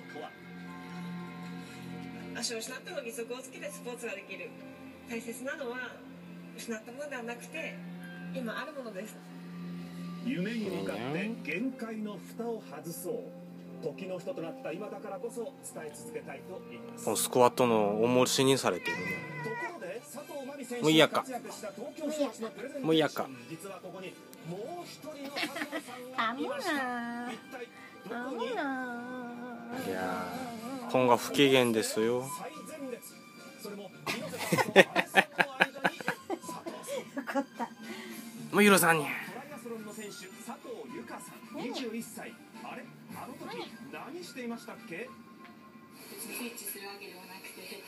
とは。足を失っても義足をつけてスポーツができる大切なのは失ったものではなくて今あるものです夢に向かって限界の蓋を外そう時の人となった今だからこそ伝え続けたいと言いますこのスクワットの重しにされてるところで佐藤真美選手が活躍した東京招致のプレゼンもういいやか実はここにもう一人の佐藤さんがいました一体どこにいやー今が不機嫌ですよ。もう許さんに。トライアスロさん21歳あれあの時何していましたっけ？別にスイッチするわけではなくて